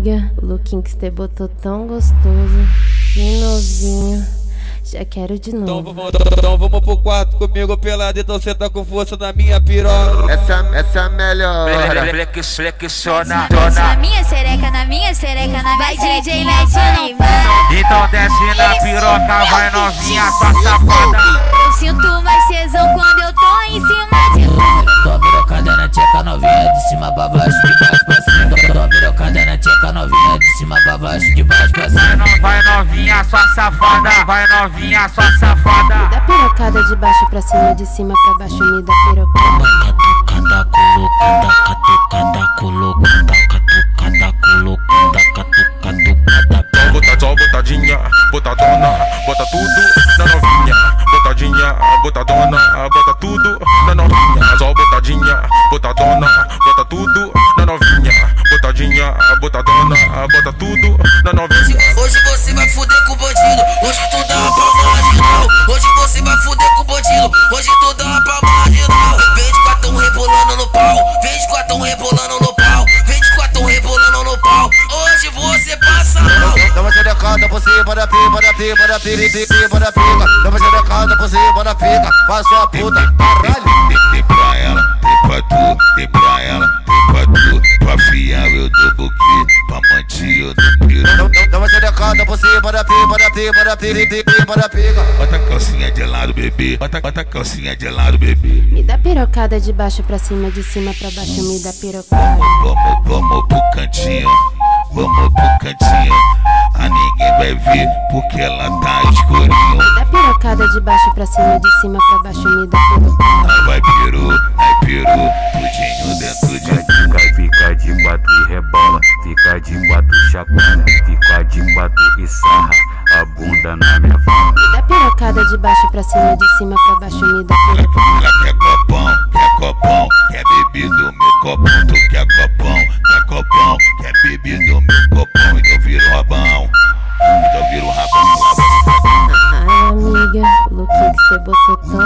amiga, o lookinho que você botou tão gostoso. Que novinho. Já quero de Então novo. vamos, então vamos pro quarto comigo pelado, então cê tá com força na minha piroca. Essa, essa é a melhor. Flex, flexiona, Na minha xereca, na minha xereca, na minha xereca. DJ Netinho, vai. Então desce na piroca, vai novinha, sua safada. Eu sinto mais tesão quando eu tô em cima de Tô birocada na tcheca novinha de cima pra baixo, sua safada. Vai novinha, sua safada. Dá pirocada de baixo pra cima, de cima pra baixo, me dá pirocada. Catucada, colocada, catucada, colocada, catucada, colocada, catucada, Só bota, só botadinha, botadona, bota tudo na novinha. Botadinha, botadona, bota tudo na novinha. Só botadinha, botadona, Botadinha, botadona, bota tudo na novinha. Hoje você vai fuder com o bandido, hoje tu dá uma pra marginal. Hoje você vai fuder com o bandido, hoje tu dá uma pra marginal. Vem de quatão rebolando no pau, vem de quatão rebolando no pau, vem de quatão rebolando no pau. Hoje você passa mal. Dá uma xerecada por cima da pipa, da pipa, da pipa, pipa, da pica. Dá uma xerecada por cima da pica, faz sua puta, da pipa, da pipa, da pipa, pipa, da pica. Bota a calcinha de lado, bebê. Bota, bota a calcinha de lado, bebê. Me dá pirocada de baixo pra cima, de cima pra baixo, me dá pirocada. Vamos, vamos pro cantinho, vamos pro cantinho. A ninguém vai ver porque ela tá escurinho. Dá pirocada de baixo pra cima, de cima pra baixo, me dá pirocada. Vai peru, aí peru, tudinho dentro de Fica, fica de quatro e rebola. Fica de quatro e chacoalha. Fica de quatro e sarra a bunda na minha fala. Dá pirocada de baixo pra cima, de cima pra baixo, me dá Ela, pirocada. ela quer copão, quer copão, quer beber do meu copão, tu quer copão, quer copão, quer beber do meu copão, então vira o rabão, então vira o rabão. Ai, amiga, o lookinho que você botou tão